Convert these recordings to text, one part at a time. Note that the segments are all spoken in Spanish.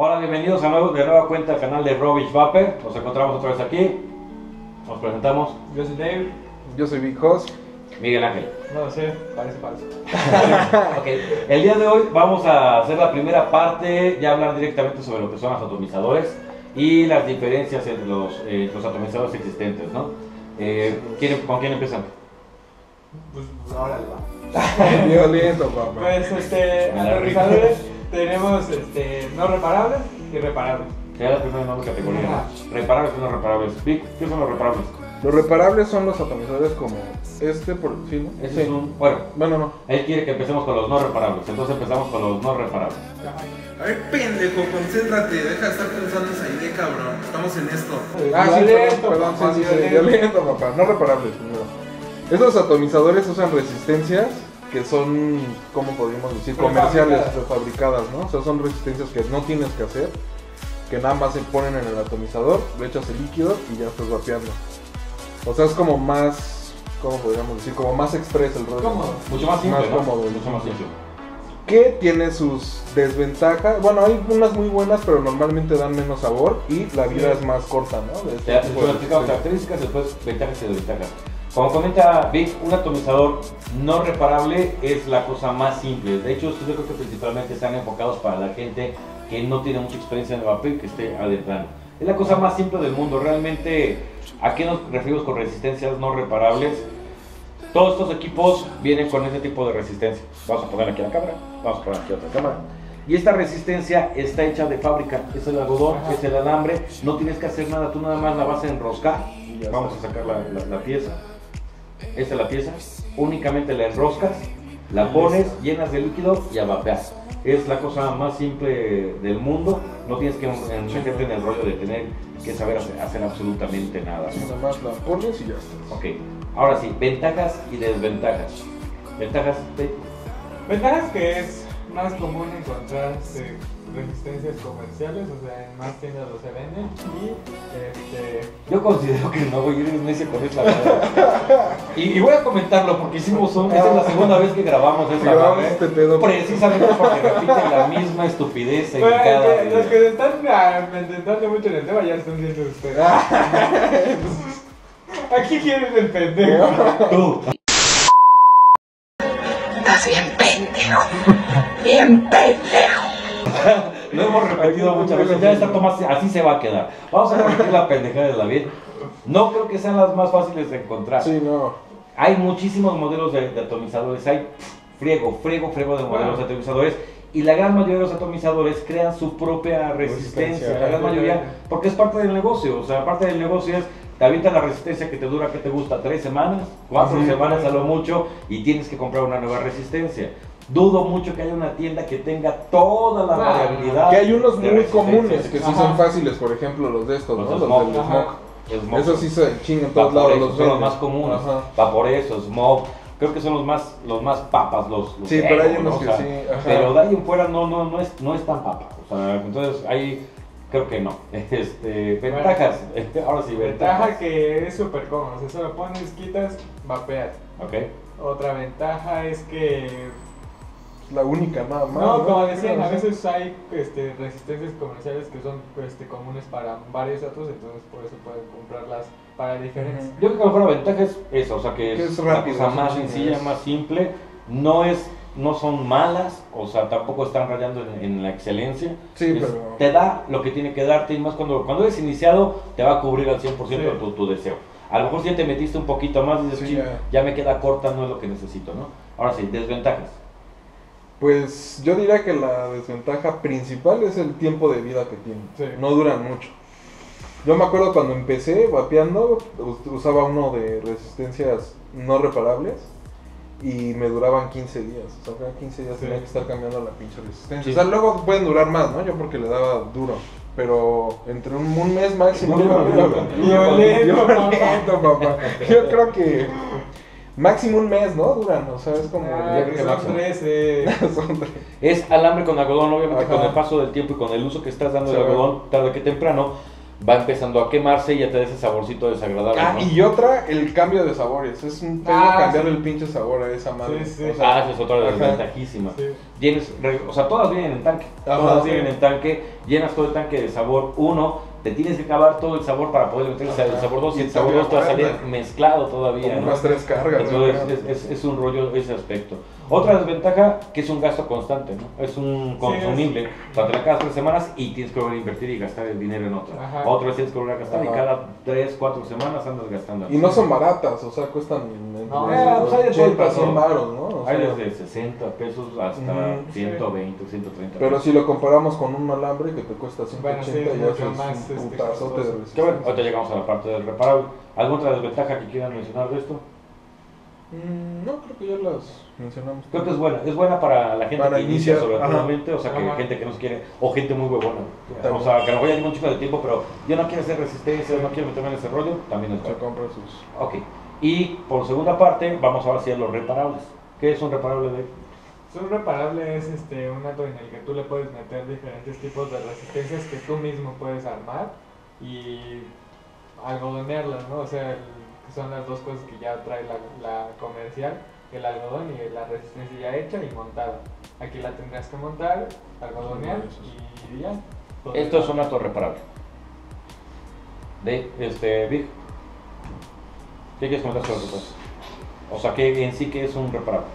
Hola, bienvenidos a nuevo, de nueva cuenta al canal de Robich Vapor. Nos encontramos otra vez aquí. Nos presentamos. Yo soy Dave. Yo soy Big Hoss. Miguel Ángel. No sé, parece falso. Ok, el día de hoy vamos a hacer la primera parte, ya hablar directamente sobre lo que son los atomizadores y las diferencias entre los, eh, los atomizadores existentes, ¿no? Eh, ¿quién- ¿Con quién empiezan? Pues ahora va. Violento, papá. Pues este, aterrizadores tenemos este, no reparables y reparables. Ya la primera nueva categoría. Ajá. Reparables y no reparables. Vic, ¿qué son los reparables? Los reparables son los atomizadores como este, por sí, ¿no? Ese es un, bueno, Bueno, no. él quiere que empecemos con los no reparables, entonces empezamos con los no reparables. A ver, pendejo, concéntrate, deja de estar pensando en esa idea, cabrón. Estamos en esto. Ah, sí, Violento, perdón, papá, sí, sí, sí, papá. No reparables, primero. Estos atomizadores usan resistencias que son, ¿cómo podríamos decir? Comerciales, Prefabricadas. fabricadas, ¿no? O sea, son resistencias que no tienes que hacer, que nada más se ponen en el atomizador, le echas el líquido y ya estás vapeando. O sea, es como más, ¿cómo podríamos decir? Como más express el rollo. Mucho más simple, Más ¿no? cómodo. Mucho más simple. que tiene sus desventajas. Bueno, hay unas muy buenas, pero normalmente dan menos sabor y la vida Sí. es más corta, ¿no? De este Te tipo de explicamos resistencia. características, después ventajas y desventajas. Como comenta Vic, un atomizador no reparable es la cosa más simple. De hecho, yo creo que principalmente están enfocados para la gente que no tiene mucha experiencia en el y que esté adentrando. Es la cosa más simple del mundo. Realmente, ¿a qué nos referimos con resistencias no reparables? Todos estos equipos vienen con este tipo de resistencia. Vamos a poner aquí la cámara, vamos a poner aquí otra cámara. Y esta resistencia está hecha de fábrica. Es el algodón, Ajá. es el alambre. No tienes que hacer nada, tú nada más la vas a enroscar. Vamos a sacar la, la- la pieza. Esta es la pieza. Únicamente la enroscas, la pones, llenas de líquido y a vapear. Es la cosa más simple del mundo. No tienes que en- meterte en el rollo de tener que saber hacer, hacer absolutamente nada. Nada más la pones y ya está. Ok, ahora sí, ventajas y desventajas. Ventajas de... Ventajas que es más común encontrar resistencias comerciales, o sea, en más tiendas los se venden. Y este, Yo considero que no voy a ir en necio con esta verdad. y, y voy a comentarlo porque hicimos un... Esta es la segunda vez que grabamos esta Grabamos este pedo. Precisamente porque repiten la misma estupidez en bueno, cada los que se están ah, intentando mucho en el tema ya están viendo ustedes. Aquí quieren el pendejo. Tú. Estás bien pendejo. Bien pendejo. Lo hemos repetido muchas veces, ya esta toma así- se va a quedar. Vamos a repetir la pendejada de David. No creo que sean las más fáciles de encontrar. Sí, no. Hay muchísimos modelos de, de atomizadores, hay friego, friego, friego de modelos de atomizadores. Y la gran mayoría de los atomizadores crean su propia resistencia, la gran mayoría, porque es parte del negocio, o sea, parte del negocio es, te avientan la resistencia que te dura, que te gusta? ¿Tres semanas? ¿Cuatro Ujú. semanas a lo mucho? Y tienes que comprar una nueva resistencia. Dudo mucho que haya una tienda que tenga toda la variabilidad. Que hay unos muy comunes que sí Ajá. son fáciles, por ejemplo, los de estos, Los ¿no? de Los smoke. del smoke. Smoke. Esos sí se chingan en todos lados. Los son los más comunes. Ajá. Vaporesos, Smoke. Creo que son los más, los más papas, los, los Sí, pero hay unos ¿no? que O sea, sí, ajá. Pero de ahí en fuera no, no, no, es, no es tan papa. O sea, entonces ahí creo que no. Este, ventajas. Ahora sí, ventajas. Ventaja que es súper cómodo, o sea, solo pones, quitas, vapeas. Ok. Otra ventaja es que La única nada más. No, como decían, a veces hay este, resistencias comerciales que son este, comunes para varios otros, entonces por eso pueden comprarlas para diferentes. Ujú. Yo creo que la mejor ventaja es eso, o sea que, Que es, es una rápido, cosa sí, más sencilla, es. más simple. No es, no son malas, o sea, tampoco están rayando en, en la excelencia. Sí, Es- pero- Te da lo que tiene que darte y más cuando, cuando eres iniciado te va a cubrir al 100% Sí. tu, tu deseo. A lo mejor si ya te metiste un poquito más y dices, Sí, "Chin, ya. ya me queda corta, no es lo que necesito, ¿no? Ahora sí, desventajas. Pues yo diría que la desventaja principal es el tiempo de vida que tienen. Sí. No duran mucho. Yo me acuerdo cuando empecé vapeando, us- usaba uno de resistencias no reparables y me duraban 15 días. O sea, cada 15 días Sí. tenía que estar cambiando la pinche resistencia. Sí. O sea, luego pueden durar más, ¿no? Yo porque le daba duro. Pero entre un, un mes máximo. Violento, papá. papá. Yo creo que máximo un mes, ¿no? Duran. O sea, es como. Ah, ya que son máximo. 13. son tres. Es alambre con algodón, obviamente Ajá. con el paso del tiempo y con el uso que estás dando del algodón, tarde que temprano, va empezando a quemarse y ya te da ese saborcito desagradable. Ah, ¿no? y otra, el cambio de sabores. Es un pedo Ah, cambiar sí. el pinche sabor a esa madre. Sí, sí. O sea, Ah, esa es otra de las ajá. ventajísimas. Sí. Llenes, o sea, todas vienen en tanque. Ajá, todas sí. vienen en tanque. Llenas todo el tanque de sabor 1. Te tienes que acabar todo el sabor para poder meter el Ajá. sabor 2. Y Y el sabor todavía 2 te va a salir mezclado todavía. Como ¿no? unas tres cargas. Entonces es, es- es un rollo ese aspecto. Otra desventaja que es un gasto constante, ¿no? Es un consumible. O sea, te la cada tres semanas y tienes que volver a invertir y gastar el dinero en otra. Ajá. Otra vez tienes que volver a gastar y cada tres, cuatro semanas andas gastando. Y no son baratas, o sea, cuestan No, eh, pues hay de todo 80, el 100 paso. varos, ¿no? O Hay sea, desde 60 pesos hasta Ujú. 120, 130 Pero pesos. si lo comparamos con un alambre que te cuesta Bueno, 180, sí, es ya eso es más, un este, putazote de. Que bueno, resistencia. ahorita llegamos a la parte del reparable. ¿Alguna otra desventaja que quieran mencionar de esto? Mm, No, creo que ya las mencionamos. Creo que es buena, es buena para la gente Para que inicia sobre ajá. todo mente, o sea, que Ajá. gente que no se quiere, o gente muy huevona. O sea, que a lo mejor ya un chico de tiempo, pero yo no quiero hacer resistencia, no quiero meterme en ese rollo, también es Se compra sus... Ok, y por segunda parte, vamos ahora sí a los reparables. ¿Qué es un reparable de Un reparable es este, un ato en el que tú le puedes meter diferentes tipos de resistencias que tú mismo puedes armar y algodonearlas, ¿no? O sea, el- son las dos cosas que ya trae la, la comercial, el algodón y la resistencia ya hecha y montada. Aquí la tendrás que montar, algodonear y ya. Esto es está- un acto reparable. De este Big. ¿Qué quieres comentar sobre eso? O sea, que en sí que es un reparable.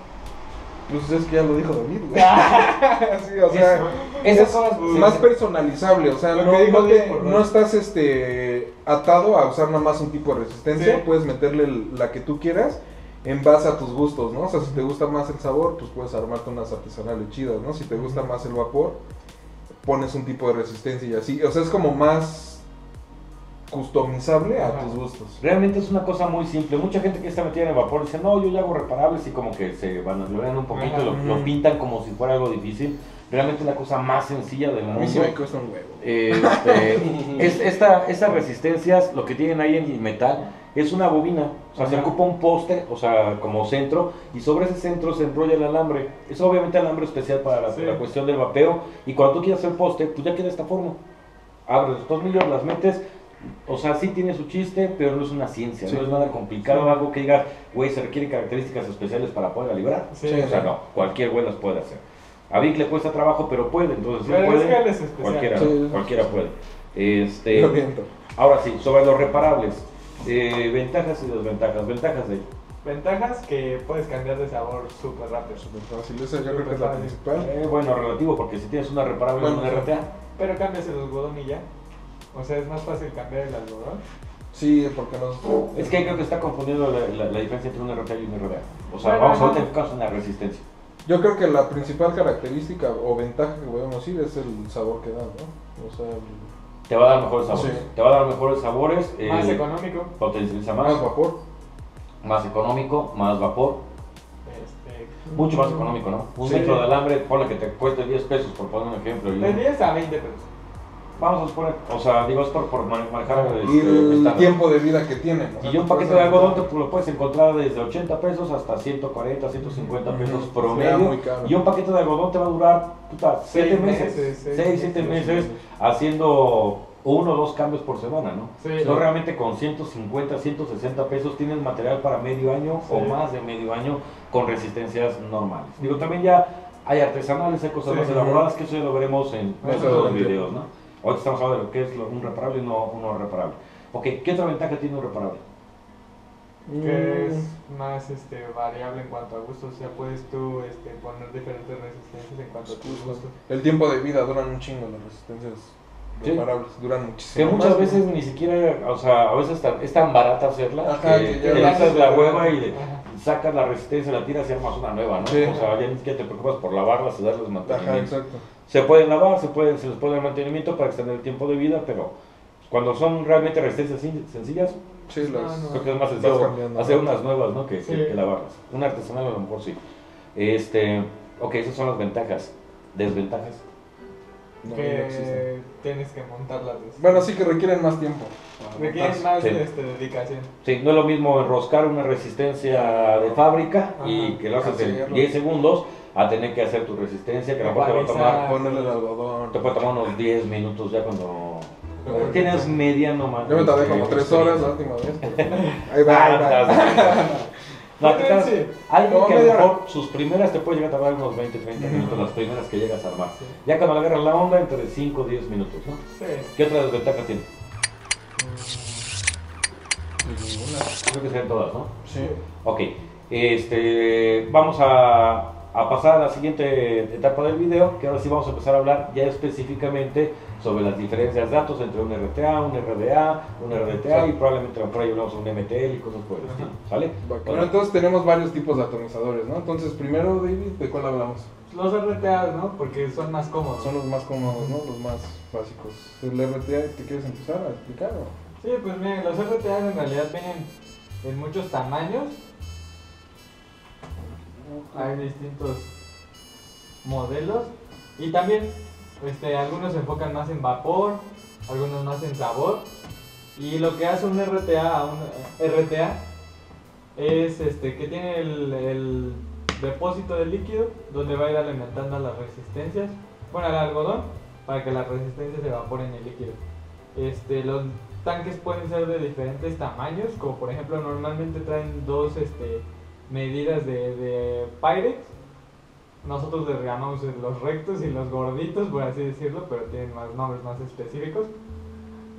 Pues es que ya lo dijo David, güey. sí, o sea, Esas es más personalizable, o sea, Lo no, que dijo no, estás este atado a usar nada más un tipo de resistencia, Sí. puedes meterle la que tú quieras en base a tus gustos, ¿no? O sea, si te gusta más el sabor, pues puedes armarte unas artesanales chidas, ¿no? Si te gusta más el vapor, pones un tipo de resistencia y así, o sea, es como más customizable a Ajá. tus gustos. Realmente es una cosa muy simple. Mucha gente que está metida en el vapor dice, no, yo ya hago reparables y como que se van a lograr un poquito, lo, lo pintan como si fuera algo difícil. Realmente es la cosa más sencilla del A mundo. mí sí me cuesta un huevo. Este, es, esta, estas resistencias, lo que tienen ahí en metal, es una bobina. O sea, se Ajá. ocupa un poste, o sea, como centro, y sobre ese centro se enrolla el alambre. Es obviamente alambre especial para la, Sí. la cuestión del vapeo. Y cuando tú quieras hacer poste, pues ya queda esta forma. Abres los tornillos, las metes. O sea, sí tiene su chiste, pero no es una ciencia, Sí. no es nada complicado, Sí. algo que digas, güey, se requieren características especiales para poder librar. Sí, Sí, O sea, no, cualquier güey las puede hacer. A Vic le cuesta trabajo, pero puede, entonces si Pero es puede, que él es especial. cualquiera, Sí. cualquiera puede. Este, Lo ahora sí, sobre los reparables, eh, ventajas y desventajas. Ventajas de Ventajas que puedes cambiar de sabor súper rápido. Súper fácil, esa yo creo que es la principal. eh, bueno, relativo, porque si tienes una reparable en Bueno, una sí. RTA, Pero cambias el algodón y ya. O sea, es más fácil cambiar el algodón. Sí, porque nos... es que creo que está confundiendo la, la- la diferencia entre una RTA y una RTA. O sea, Bueno, vamos a ajá. enfocarnos en la resistencia. Yo creo que la principal característica o ventaja que podemos decir es el sabor que da, ¿no? O sea, el- Te va a dar mejores sabores. Sí. Te va a dar mejores sabores. Más eh, económico. Potencializa más más, vapor. más económico, más vapor. Este, Mucho más económico, ¿no? Un Sí. metro de alambre, ponle que te cueste 10 pesos, por poner un ejemplo. De un- 10 a 20 pesos. Vamos a suponer, o sea, digo, es por, por mane- manejar Y este, el tiempo de vida que tiene. ¿no? Y un paquete de algodón te lo puedes encontrar desde 80 pesos hasta 140, 150 pesos Ujú. promedio. Y un paquete de algodón te va a durar 7 Seis meses, meses, seis 6, 7 meses. meses, haciendo uno o dos cambios por semana, ¿no? Sí. No realmente con 150, 160 pesos tienes material para medio año o Sí. más de medio año con resistencias normales. Digo, también ya hay artesanales, hay cosas Sí. más elaboradas que eso ya lo veremos en otros videos, ¿no? Ahorita estamos hablando de lo que es lo- un reparable y no uno reparable. Ok, ¿qué otra ventaja tiene un reparable? Que es Mm, más este, variable en cuanto a gustos. O sea, puedes tú este, poner diferentes resistencias en cuanto a tus gustos. El tiempo de vida duran un chingo las resistencias Sí. reparables, duran Que muchísimo. muchas más, veces ¿no? ni siquiera, o sea, a veces tan- es tan barata hacerla Ajá, que, que que ya le haces la hueva y le- Ajá. sacas la resistencia, la tiras y armas una nueva, ¿no? Sí. O sea, ya ni siquiera te preocupas por lavarlas y darles Ajá, mantenimiento. exacto. Se pueden lavar, se, pueden, se les puede dar mantenimiento para extender el tiempo de vida, pero cuando son realmente resistencias sen- sencillas, Sí, No, las... no. creo que es más sencillo hacer ¿no? unas nuevas, ¿no? Que, que- Sí. que lavarlas. Un artesanal a lo mejor sí. Este, ok, esas son las ventajas. Desventajas. No, no que tienes que montar las resistencias. Bueno, sí que requieren más tiempo. Requieren más Sí. este, dedicación. Sí, no es lo mismo enroscar una resistencia de fábrica y Ajá. que lo haces en Hacerlo. 10 segundos a tener que hacer tu resistencia, que a lo mejor te va a tomar. Ponerle el algodón. te puede tomar unos 10 minutos ya cuando Tienes mediano más. Yo me tardé como tres horas la última vez. Ahí va, ahí va. No, te. Alguien Como que a lo media mejor sus primeras te puede llegar a tardar unos 20, 30 minutos, las primeras que llegas a armar. Ya cuando agarras la onda, entre 5 o 10 minutos, ¿no? Sí. ¿Qué otra desventaja tiene? Creo que sean todas, ¿no? Sí. Ok, este, vamos a, a pasar a la siguiente etapa del video, que ahora sí vamos a empezar a hablar ya específicamente sobre las diferencias de datos entre un RTA, un RDA, un RDTA y probablemente por ahí hablamos de un MTL y cosas por el estilo, ¿sale? Bueno, entonces tenemos varios tipos de atomizadores, ¿no? Entonces, primero, David, ¿de cuál hablamos? Los RTA, ¿no? Porque son más cómodos. Son los más cómodos, ¿no? Los más básicos. ¿El RTA te quieres empezar a explicar? o? Sí, pues miren, los RTA en realidad vienen en muchos tamaños. Hay distintos modelos. Y también este, algunos se enfocan más en vapor, algunos más en sabor. Y lo que hace un RTA un RTA es este, que tiene el, el depósito de líquido donde va a ir alimentando las resistencias, bueno, al algodón, para que las resistencias se evaporen en el líquido. Este, los tanques pueden ser de diferentes tamaños, como por ejemplo normalmente traen dos este, medidas de, de Pyrex. Nosotros les llamamos los rectos y los gorditos, por así decirlo, pero tienen más nombres más específicos.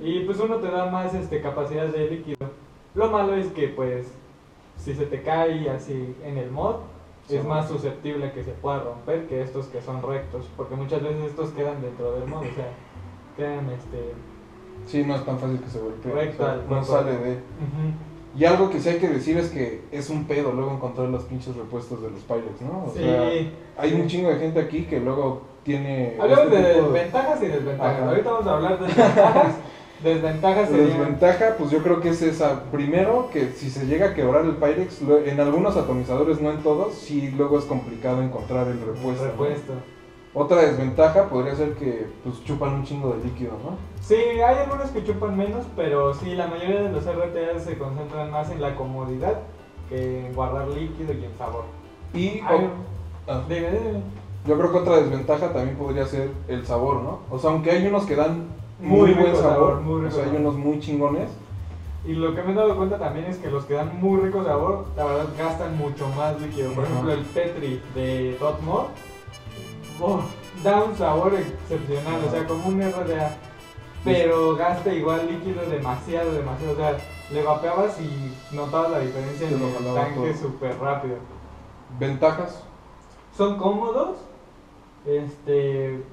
Y pues uno te da más este, capacidad de líquido. Lo malo es que pues si se te cae así en el mod, Sí. es más susceptible que se pueda romper que estos que son rectos, porque muchas veces estos quedan dentro del mod, o sea, quedan este... Sí, no es tan fácil que se golpee. Correcto, o sea, no sale de. ujú. Y algo que sí hay que decir es que es un pedo luego encontrar los pinches repuestos de los Pyrex, ¿no? O Sí. sea, hay un chingo de gente aquí que luego tiene. Hablamos este de ventajas y desventajas. Ajá. Ahorita vamos a hablar de desventajas. desventajas La serían... desventaja, pues yo creo que es esa. Primero, que si se llega a quebrar el Pyrex, en algunos atomizadores, no en todos, sí luego es complicado encontrar el repuesto. ¿no? repuesto. Otra desventaja podría ser que pues chupan un chingo de líquido, ¿no? Sí, hay algunos que chupan menos, pero sí, la mayoría de los RTAs se concentran más en la comodidad que en guardar líquido y en sabor. Y o- ah, yo creo que otra desventaja también podría ser el sabor, ¿no? O sea, aunque hay unos que dan Muy muy, buen sabor, sabor, muy o sea, hay unos muy chingones. Y lo que me he dado cuenta también es que los que dan muy rico sabor, la verdad gastan mucho más líquido. Por ejemplo, el Petri de Dotmore oh, da un sabor excepcional, o sea, como un RDA. Pero gasta igual líquido demasiado, demasiado. O sea, le vapeabas y notabas la diferencia en el tanque súper rápido. Ventajas, Son cómodos, este,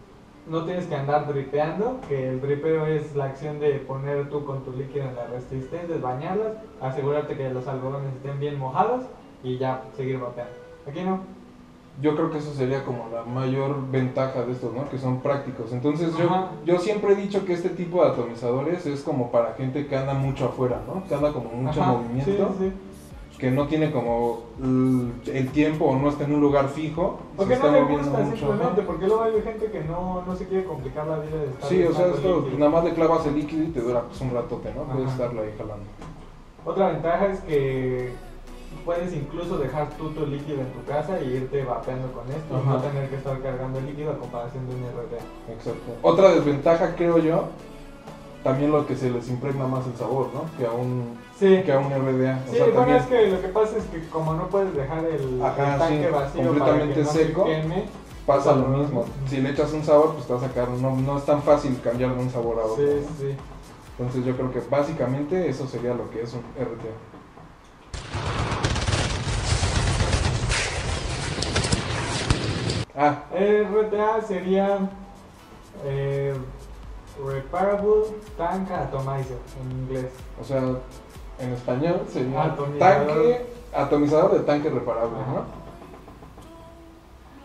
no tienes que andar dripeando, que el dripeo es la acción de poner tú con tu líquido en las resistencias, bañarlas, asegurarte que los algodones estén bien mojados y ya seguir vapeando. Aquí no. Yo creo que eso sería como la mayor ventaja de estos, ¿no? Que son prácticos. Entonces yo, yo siempre he dicho que este tipo de atomizadores es como para gente que anda mucho afuera, ¿no? Que anda como mucho Ajá, movimiento, sí, sí. que no tiene como el, tiempo o no está en un lugar fijo. Porque se no está le moviendo gusta mucho, simplemente, porque luego hay gente que no, no se quiere complicar la vida de estar Sí, o sea, esto, nada más le clavas el líquido y te dura pues, un ratote, ¿no? Puedes estarlo ahí jalando. Otra ventaja es que puedes incluso dejar tú tu líquido en tu casa y irte vapeando con esto, y no Ajá. tener que estar cargando el líquido a comparación de un RTA. Exacto. Otra desventaja, creo yo, también lo que se les impregna más el sabor, ¿no? Que a un, Sí, que a un RDA. O sí sea, bueno, también es que lo que pasa es que como no puedes dejar el, Ajá, el tanque sí, vacío completamente para que no seco. se queme, pasa lo Ujú. mismo. Si le echas un sabor, pues te va a sacar, no, no es tan fácil cambiar de un sabor a otro. sí, ¿no? sí. Entonces yo creo que básicamente eso sería lo que es un RTA. Ah, RTA sería eh, Reparable Tank Atomizer en inglés. o sea, en español sería Atomizador. tanque, atomizador de tanque reparable, Ajá. ¿no?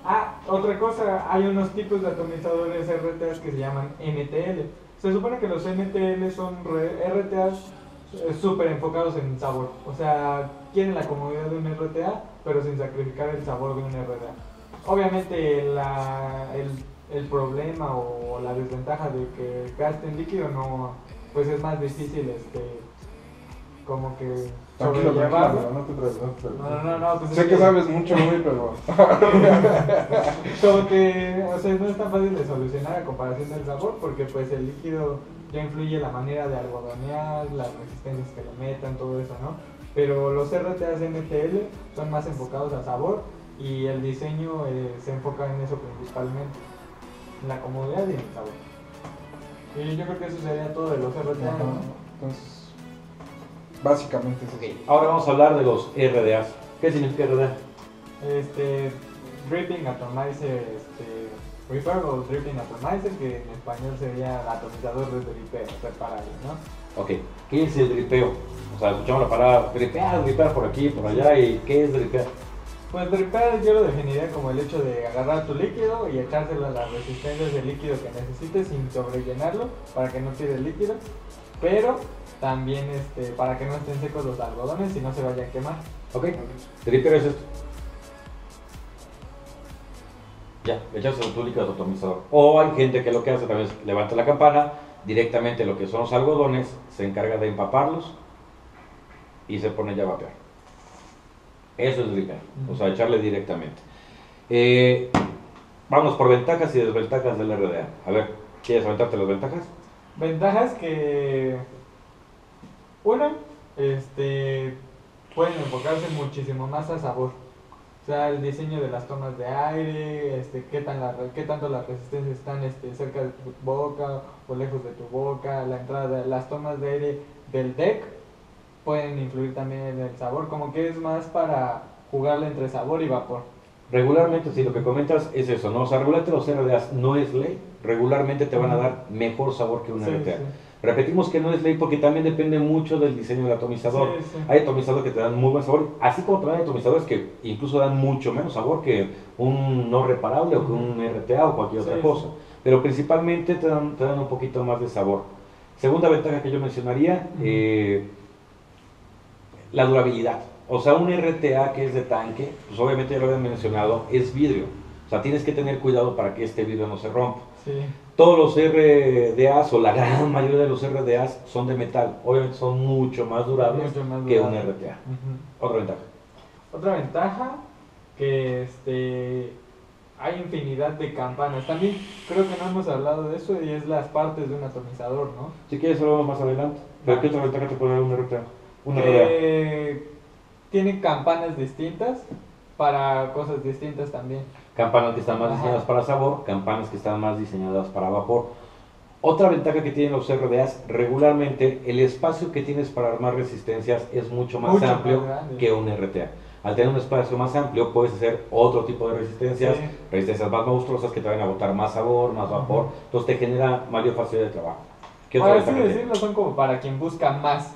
Ah, otra cosa, hay unos tipos de atomizadores RTAs que se llaman MTL. Se supone que los MTL son RTAs eh, súper enfocados en sabor. O sea, quieren la comodidad de un RTA, pero sin sacrificar el sabor de un RTA. Obviamente la, el, el problema o la desventaja de que gasten líquido no, pues es más difícil este, como que Tranquilo, sobrellevarlo. tranquilo, no te traes, no te traes. No, no, no, pues es Sé que sabes mucho, güey, pero... Como que, o sea, no es tan fácil de solucionar a comparación del sabor, porque pues el líquido ya influye la manera de algodonear, las resistencias que le metan, todo eso, ¿no? Pero los RTAs NTL son más enfocados a sabor y el diseño eh, se enfoca en eso principalmente, en la comodidad y en el sabor. Y yo creo que eso sería todo de los. ¿no? Entonces, básicamente es eso. Ahora vamos a hablar de los RDAs. ¿Qué significa RDA? Este, Dripping Atomizer, este, Repair o Dripping Atomizer, que en español sería atomizador de dripeo, reparable, ¿no? Ok, ¿qué es el dripeo? O sea, escuchamos la palabra dripear, dripear por aquí, por allá, y ¿qué es dripear? Pues dripear yo lo definiría como el hecho de agarrar tu líquido y echárselo a las resistencias del líquido que necesites sin sobrellenarlo para que no tire el líquido, pero también este, para que no estén secos los algodones y no se vayan a quemar. Ok, dripear es esto. Ya, echas tu líquido a tu atomizador. O hay gente que lo que hace también es levanta la campana, directamente lo que son los algodones, se encarga de empaparlos y se pone ya a vapear. Eso es dripear, o sea, echarle directamente. Eh, vamos por ventajas y desventajas del RDA. A ver, ¿quieres aventarte las ventajas? Ventajas que una, este, pueden enfocarse muchísimo más a sabor. O sea, el diseño de las tomas de aire, este, qué, tan la, qué tanto las resistencias están este, cerca de tu boca o lejos de tu boca, la entrada, las tomas de aire del deck pueden influir también en el sabor, como que es más para jugarle entre sabor y vapor. Regularmente, si lo que comentas es eso, ¿no? O sea, regularmente los RDAs no es ley, regularmente te van a dar mejor sabor que un Sí, RTA. sí. Repetimos que no es ley porque también depende mucho del diseño del atomizador. Sí. Hay atomizadores que te dan muy buen sabor, así como también hay atomizadores que incluso dan mucho menos sabor que un no reparable o que un RTA o cualquier otra cosa. Pero principalmente te dan, te dan un poquito más de sabor. Segunda ventaja que yo mencionaría, eh, la durabilidad. O sea, un RTA que es de tanque, pues obviamente ya lo habían mencionado, es vidrio. O sea, tienes que tener cuidado para que este vidrio no se rompa. Sí. Todos los RDAs o la gran mayoría de los RDAs son de metal. Obviamente son mucho más durables Mucho más que un. RTA. Otra ventaja. Otra ventaja que este hay infinidad de campanas. También creo que no hemos hablado de eso y es las partes de un atomizador, ¿no? Si quieres, lo vemos más adelante. ¿Pero qué otra ventaja te puede dar un RTA? Un RDA. Que tiene campanas distintas para cosas distintas también. Campanas que están más Ajá. diseñadas para sabor, campanas que están más diseñadas para vapor. Otra ventaja que tienen los RDAs, regularmente el espacio que tienes para armar resistencias es mucho más Mucho amplio que un RTA. Al tener un espacio más amplio puedes hacer otro tipo de resistencias, Sí. resistencias más monstruosas que te van a botar más sabor, más vapor, entonces te genera mayor facilidad de trabajo. ¿Qué otra ventaja tiene? decirlo, son como para quien busca más,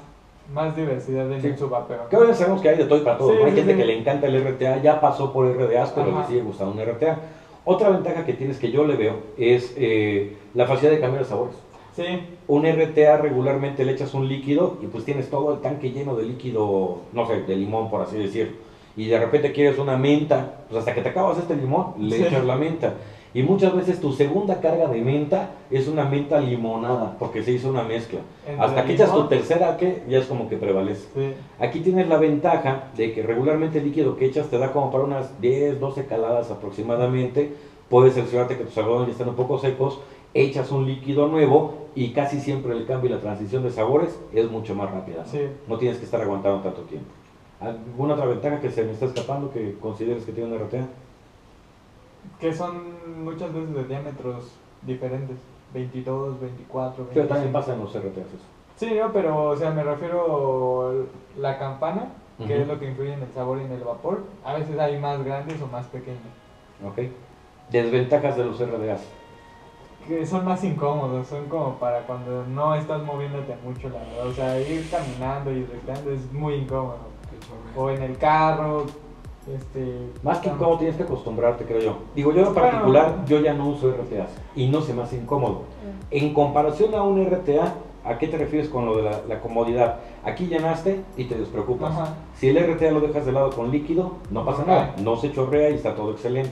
más diversidad en Sí. su vapeo. Que hoy sabemos que hay de todo y para todo. Sí. Hay sí, gente que le encanta el RTA, ya pasó por RDAs, pero Ajá. le sigue gustando un RTA. Otra ventaja que tienes que yo le veo es eh, la facilidad de cambiar de sabores. Sí, Un RTA regularmente le echas un líquido y pues tienes todo el tanque lleno de líquido, no sé, de limón por así decir. Y de repente quieres una menta, pues hasta que te acabas este limón, le echas la menta. Y muchas veces tu segunda carga de menta es una menta limonada, porque se hizo una mezcla. Hasta que echas tu tercera, que ya es como que prevalece. sí. Aquí tienes la ventaja de que regularmente el líquido que echas te da como para unas 10, 12 caladas aproximadamente. Puedes cerciorarte que tus algodones ya están un poco secos, echas un líquido nuevo y casi siempre el cambio y la transición de sabores es mucho más rápida. ¿no? Sí. No tienes que estar aguantando tanto tiempo. ¿Alguna otra ventaja que se me está escapando que consideres que tiene un RTA? Que son muchas veces de diámetros diferentes. 22, 24, Pero también 25. pasa en los eso. Sí, no, pero o sea, me refiero a la campana, que es lo que influye en el sabor y en el vapor. A veces hay más grandes o más pequeños. ¿ok? Desventajas de los RDAs. Que son más incómodos, son como para cuando no estás moviéndote mucho, la verdad. O sea, ir caminando y rectando es muy incómodo. O en el carro, este... Más que incómodo tienes que acostumbrarte, creo yo. Digo, yo en Bueno. particular, yo ya no uso RTAs y no se me hace incómodo. En comparación a un RTA, ¿a qué te refieres con lo de la, la comodidad? Aquí llenaste y te despreocupas. Ajá. Si el RTA lo dejas de lado con líquido, no pasa nada, no se chorrea y está todo excelente.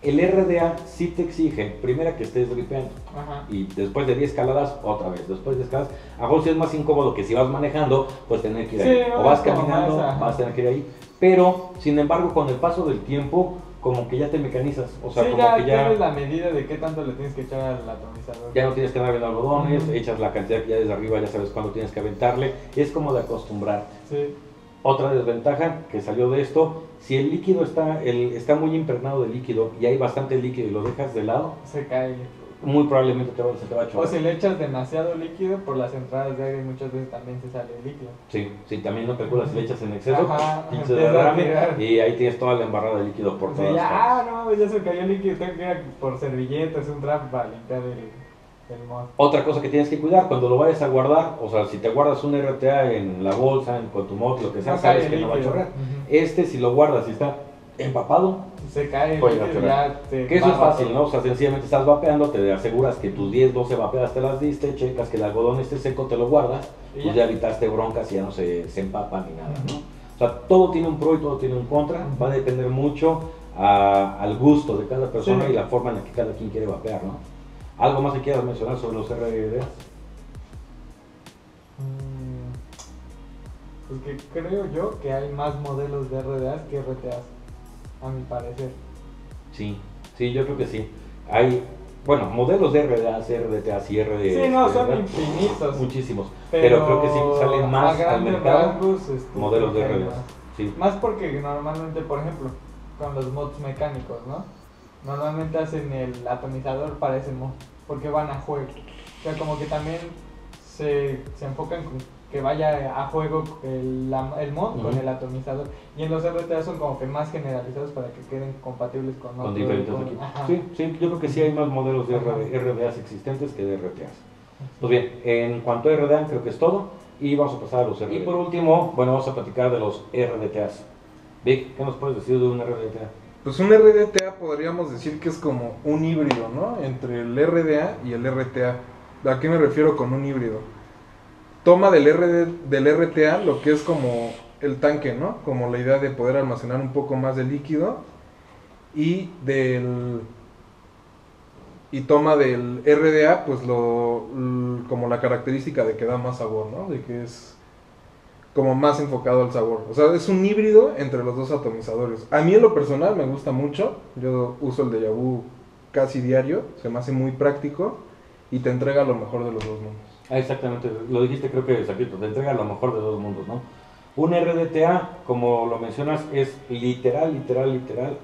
El RDA sí te exige, primero que estés dripeando Ajá. y después de 10 caladas, otra vez. Después de escalas, a sí es más incómodo que si vas manejando, pues tener que ir ahí. o vas caminando, vas a tener que ir ahí. Pero, sin embargo, con el paso del tiempo, como que ya te mecanizas. O sea, sí, como ya que ya, tienes la medida de qué tanto le tienes que echar al atomizador. ya no tienes que viendo algodones, Ujú. echas la cantidad que ya desde arriba, ya sabes cuándo tienes que aventarle. Es como de acostumbrarte. Sí, Otra desventaja que salió de esto, si el líquido está, el, está muy impregnado de líquido y hay bastante líquido y lo dejas de lado, se cae. Muy probablemente te va, se te va a O chocar. si le echas demasiado líquido, por las entradas de aire muchas veces también se sale el líquido. Sí, sí, también no acuerdas si le echas en exceso, Ajá, a derrame, y ahí tienes toda la embarrada de líquido por Sí, todas partes. ah, no, ya se cayó el líquido, tengo que ir por servilletas, un trap para limpiar el, el mod. Otra cosa que tienes que cuidar cuando lo vayas a guardar, o sea, si te guardas un RTA en la bolsa, en con tu mod, lo que sea, No sabes que no va a líquido. chorrear. Ujú. Este, si lo guardas y está empapado, Se cae el pero- ya te que eso es fácil. ¿no? O sea, sencillamente estás vapeando, te aseguras que tus 10, 12 vapeadas te las diste, checas que el algodón esté seco, te lo guardas, Y pues ya. ya evitaste broncas y ya no se, se empapa ni nada, ¿no? O sea, todo tiene un pro y todo tiene un contra, va a depender mucho a- al gusto de cada persona Sí. y la forma en la que cada quien quiere vapear, ¿no? ¿Algo más que quieras mencionar sobre los RDA? Mm, Pues que creo yo que hay más modelos de RDAs que RTAs, a mi parecer. Sí, sí, yo creo que sí. Hay, bueno, modelos de RDAs, RDTAs y RD. Sí, no, son ¿verdad? infinitos. Muchísimos. Pero, creo que sí salen a más al grandes mercado rasgos, este, modelos de. Sí. Más porque normalmente, por ejemplo, con los mods mecánicos, ¿no? Normalmente hacen el atomizador para ese mod, porque van a juego. O sea, como que también se, se enfocan con que vaya a juego el, la- el mod con el atomizador. Y en los RTA son como que más generalizados para que queden compatibles con Con otros, diferentes con- equipos. ajá. Sí, sí, yo creo que sí hay más modelos de RDAs existentes que de RTAs. Pues bien, en cuanto a RDA creo que es todo y vamos a pasar a los RDA. Y por último, bueno, vamos a platicar de los RDTAs. Vic, ¿qué nos puedes decir de un RDTA? Pues un RDTA podríamos decir que es como un híbrido, ¿no? Entre el RDA y el RTA. ¿A qué me refiero con un híbrido? Toma del, RD, del RTA lo que es como el tanque, ¿no? Como la idea de poder almacenar un poco más de líquido y del y toma del RDA pues lo como la característica de que da más sabor, ¿no? De que es como más enfocado al sabor. O sea, es un híbrido entre los dos atomizadores. A mí en lo personal me gusta mucho. Yo uso el de Vu casi diario. Se me hace muy práctico y te entrega lo mejor de los dos mundos. Ah, exactamente, lo dijiste creo que exacto, te entrega lo mejor de dos mundos, ¿no? Un RDTA, como lo mencionas, es literal, literal, literal,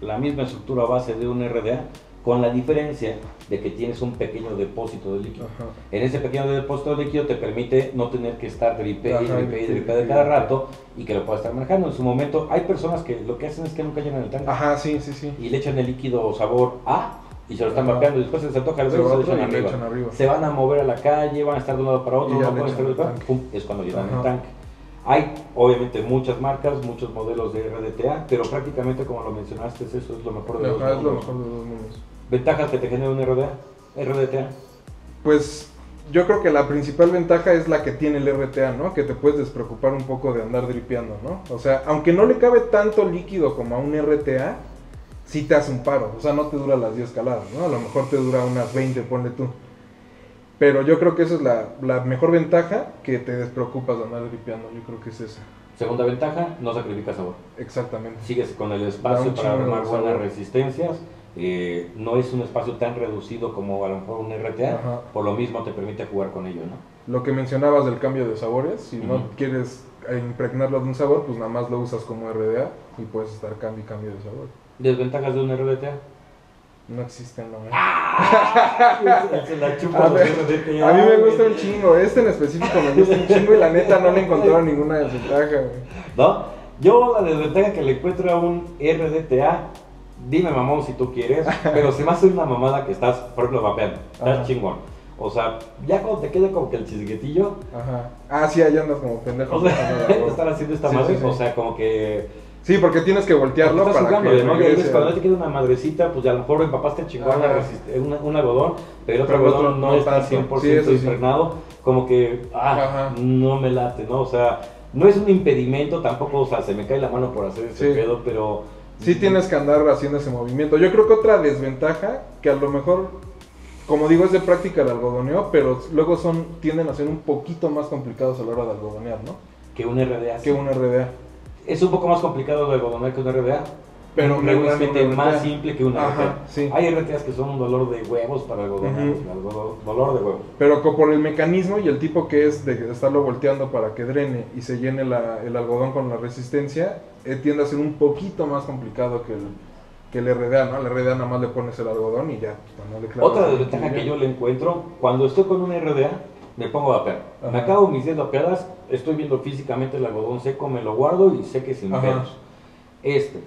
la misma estructura base de un RDA, con la diferencia de que tienes un pequeño depósito de líquido. Ajá. En ese pequeño depósito de líquido te permite no tener que estar dripe y dripe y dripe, de cada rato y que lo puedas estar manejando. En su momento, hay personas que lo que hacen es que nunca llenan el tanque Ajá, sí, sí, sí. y le echan el líquido sabor A y se lo están vapeando y después se les antoja el Se verde se y echan arriba. Se van a mover a la calle, van a estar de un lado para otro, no pueden estar de pum, es cuando llenan el tanque. Hay obviamente muchas marcas, muchos modelos de RDTA, pero prácticamente como lo mencionaste, eso es lo mejor de los es lo mundos. mejor de los mundos. Ventajas que te genera un RDA, RDTA. Pues yo creo que la principal ventaja es la que tiene el RTA, ¿no? Que te puedes despreocupar un poco de andar dripeando, ¿no? O sea, aunque no le cabe tanto líquido como a un RTA, sí te hace un paro. O sea, no te dura las 10 caladas, ¿no? A lo mejor te dura unas 20, ponle tú. Pero yo creo que esa es la, la mejor ventaja, que te despreocupas de andar dripeando. Yo creo que es esa. Segunda ventaja, no sacrifica sabor. Exactamente. Sigues con el espacio para armar buenas resistencias. eh, no es un espacio tan reducido como a lo mejor un RTA, Ajá. por lo mismo te permite jugar con ello, ¿no? Lo que mencionabas del cambio de sabores, si no Ujú. quieres eh, impregnarlo de un sabor, pues nada más lo usas como RDA y puedes estar cambio y cambio de sabor. Desventajas de un RDTA. No existen, no. ¿eh? Se la chupa A ver, A mí me gusta un chingo, este en específico me gusta un chingo y la neta no le encontraron ninguna desventaja, güey. ¿No? Yo la desventaja que le encuentro a un RDTA, dime mamón si tú quieres, pero se me hace una mamada que estás, por ejemplo, vapeando, estás Ajá. chingón. O sea, ya cuando te quede como que el chisguetillo, Ajá. Ah, sí, ahí andas como pendejo. o sea, estar haciendo esta Sí, madre, sí, sí. o sea, como que Sí, porque tienes que voltearlo estás para jugando, que ¿no? Y cuando ya te queda una madrecita, pues a lo mejor empapaste chingón resist- una- un algodón, pero otro Pero otro algodón no, no está tanto. 100% Sí, eso sí. impregnado, como que, ah, Ajá. no me late, ¿no? O sea, no es un impedimento tampoco, o sea, se me cae la mano por hacer ese Sí. pedo, pero... Sí tienes que andar haciendo ese movimiento. Yo creo que otra desventaja, que a lo mejor, como digo, es de práctica el algodoneo, pero luego son tienden a ser un poquito más complicados a la hora de algodonear, ¿no? Que un RDA. Que un RDA. Es un poco más complicado de algodonar que un RDA. Pero regularmente más simple que una Ajá, RTA. sí. Hay RTAs que son un dolor de huevos para algodonar, Ujú. algodón- dolor de huevos. Pero por el mecanismo y el tipo que es de estarlo volteando para que drene y se llene la- el algodón con la resistencia, eh, tiende a ser un poquito más complicado que el, que el RDA, ¿no? El RDA nada más le pones el algodón y ya. pues, le Otra el desventaja que yo le encuentro, cuando estoy con un RDA, me pongo a vapear. Me Ajá. acabo mis 10 vapeadas, estoy viendo físicamente el algodón seco, me lo guardo y sé que sin Ajá. pelos. Este,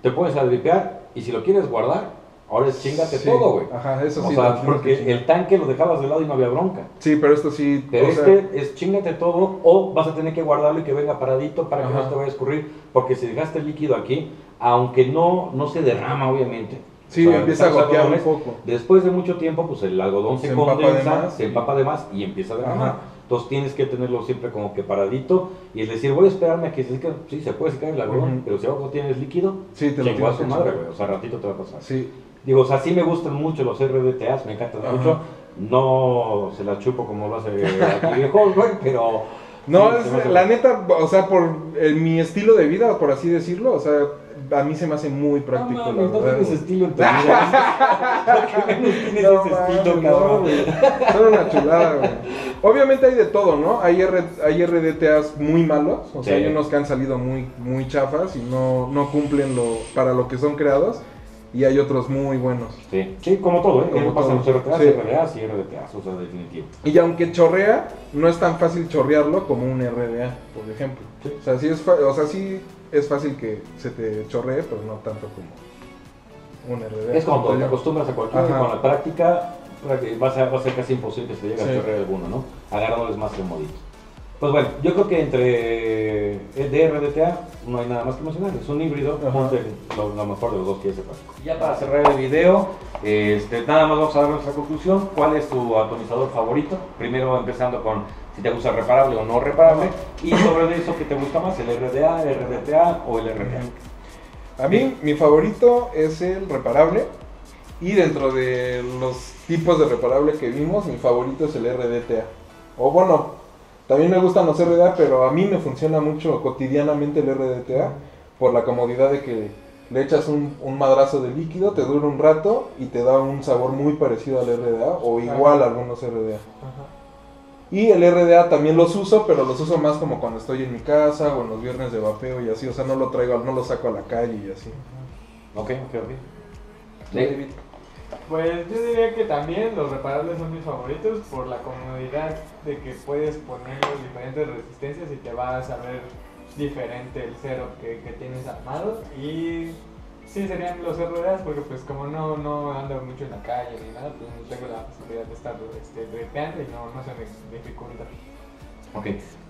te pones a dripear y si lo quieres guardar, ahora es chingate Sí, todo, güey. Ajá, eso O sí. sea, que porque el tanque lo dejabas de lado y no había bronca. Sí, pero esto sí. Pero o sea, este es chingate todo o vas a tener que guardarlo y que venga paradito para que Ajá. no te vaya a escurrir. Porque si dejaste el líquido aquí, aunque no, no se derrama, obviamente. Sí, o sea, empieza a gotear un poco. Después de mucho tiempo, pues el algodón se, Se empapa condensa, más. se empapa de más y empieza a derramar. Entonces tienes que tenerlo siempre como que paradito y es decir, voy a esperarme a que se seque. Sí, se puede secar el algodón, Ujú. pero si abajo tienes líquido, Sí, te lo a su madre, güey. O sea, ratito te va a pasar. Sí, Digo, o sea, sí me gustan mucho los RDTAs, me encantan mucho. No se la chupo como lo hace aquí viejo, güey, pero. No, sí, es- la neta, o sea, por eh, mi estilo de vida, por así decirlo, o sea, a mí se me hace muy No práctico. la mames, no verdad, tienes estilo en tu vida. Que menos tienes No ese mames, estilo, no, cabrón. güey. Son una chulada, güey. Obviamente hay de todo, ¿no? Hay, R, hay RDTAs muy malos, o sea, Sí. hay unos que han salido muy, muy chafas y no, no cumplen lo, para lo que son creados, y hay otros muy buenos. Sí, sí, como todo, ¿eh? Como pasan los. RTAs, Sí. RDAs y RDTAs, o sea, definitivo. Y aunque chorrea, no es tan fácil chorrearlo como un RDA, por ejemplo. Sí. O sea, sí es, o sea, sí es fácil que se te chorree, pero no tanto como un RDA. Es como todo, te acostumbras a Ajá. con la práctica prácti- va a ser, va a ser casi imposible que se llegue Sí. a chorrear alguno, ¿no? Agarrándoles más el modito. Pues bueno, yo creo que entre el de RDTA no hay nada más que mencionar, es un híbrido, lo, lo mejor de los dos que es práctico. Ya para cerrar el video, este, nada más vamos a dar nuestra conclusión, ¿cuál es tu atomizador favorito? Primero empezando con si te gusta reparable o no reparable, y sobre eso, ¿qué te gusta más? ¿El RDA, el RDTA o el RTA? A mí, mi favorito es el reparable. Y dentro de los tipos de reparable que vimos, mi favorito es el RDTA. O bueno, también me gustan los RDA, pero a mí me funciona mucho cotidianamente el RDTA por la comodidad de que le echas un, un madrazo de líquido, te dura un rato y te da un sabor muy parecido al RDA o igual a algunos RDA. Ajá. Y el RDA también los uso, pero los uso más como cuando estoy en mi casa o en los viernes de vapeo y así. O sea, no lo traigo, no lo saco a la calle y así. Ok, ok, ok. David. Pues yo diría que también los reparables son mis favoritos por la comodidad de que puedes poner diferentes resistencias y te va a saber diferente el cero que, que tienes armado. Y sí, serían los RDAs porque pues como no, no ando mucho en la calle ni nada, pues no tengo la posibilidad de estar este, y no, no se me dificulta. Ok.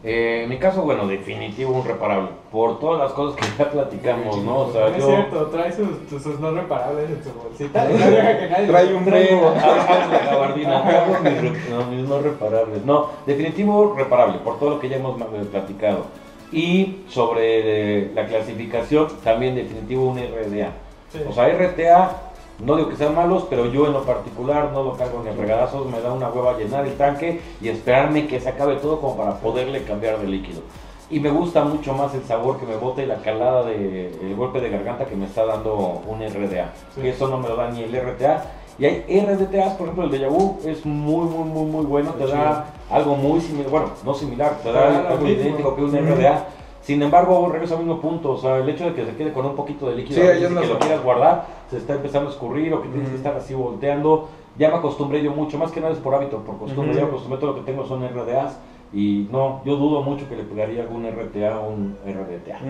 Eh, en mi caso, bueno, definitivo un reparable. Por todas las cosas que ya platicamos, ¿no? O sea, es yo. cierto, trae sus, sus, no reparables en su bolsita. no deja que nadie Trae un brinco. Hago la gabardina, mis, no, mis no reparables. No, definitivo reparable, por todo lo que ya hemos eh, platicado. Y sobre eh, la clasificación, también definitivo un RDA. Sí. O sea, RTA, no digo que sean malos, pero yo en lo particular no lo cargo ni a regadazos, me da una hueva llenar el tanque y esperarme que se acabe todo como para poderle cambiar de líquido. Y me gusta mucho más el sabor que me bota y la calada de el golpe de garganta que me está dando un RDA. Sí. Que eso no me lo da ni el RTA. Y hay RDTAs, por ejemplo, el de Yabu es muy, muy, muy, muy bueno. Te da algo muy similar, bueno, no similar, te da algo idéntico que un. RDA. Sin embargo, regreso al mismo punto, o sea, el hecho de que se quede con un poquito de líquido Sí, veces, que lo quieras guardar, se está empezando a escurrir o que tienes que estar así volteando. Ya me acostumbré yo mucho, más que nada es por hábito, por costumbre. Ujú. Ya me acostumbré, todo lo que tengo son RDAs y no, yo dudo mucho que le pegaría algún RTA o un RDTA.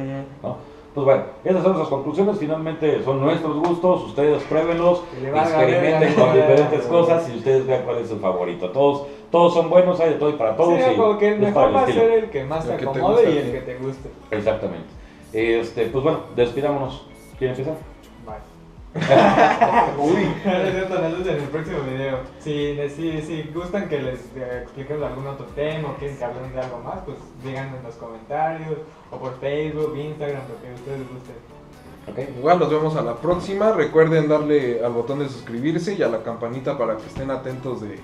¿no? Pues bueno, esas son nuestras conclusiones. Finalmente son nuestros gustos. Ustedes pruébenlos, experimenten con diferentes cosas y ustedes vean cuál es su favorito. Todos, todos son buenos, hay de todo y para todos. Sí, y como que el mejor va a ser el que más te El que te acomode y el que te guste. Exactamente. Este, pues bueno, despidámonos. ¿Quién empieza? Bye. Uy. Nos vemos en el próximo video. Si, si, si gustan que les eh, expliquemos algún otro tema o quieren que hablemos de algo más, pues díganme en los comentarios o por Facebook, Instagram, lo que ustedes gusten. Ok. Igual nos vemos a la próxima. Recuerden darle al botón de suscribirse y a la campanita para que estén atentos de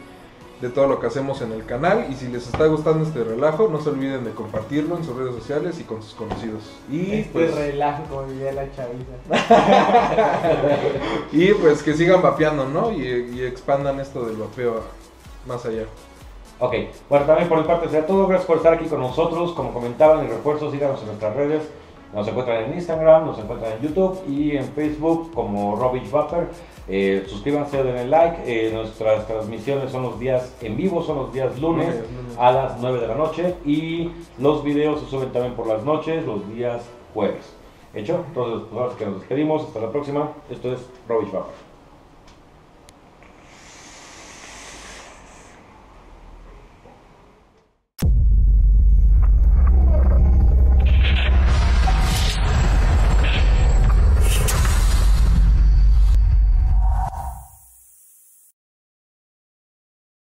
de todo lo que hacemos en el canal. Y si les está gustando este relajo, no se olviden de compartirlo en sus redes sociales y con sus conocidos. Y Este pues, relajo, como diría la chaviza. y pues que sigan vapeando, ¿no? Y, y expandan esto del vapeo más allá. Ok, bueno, también por mi parte sería todo. Gracias por estar aquí con nosotros. Como comentaban, el refuerzo, síganos en nuestras redes. Nos encuentran en Instagram, nos encuentran en YouTube y en Facebook como Robich Vapor. Eh, suscríbanse, denle like. Eh, nuestras transmisiones son los días en vivo, son los días lunes a las 9 de la noche. Y los videos se suben también por las noches, los días jueves. ¿Hecho? Entonces, pues ahora que nos despedimos. Hasta la próxima. Esto es Robich Vapor.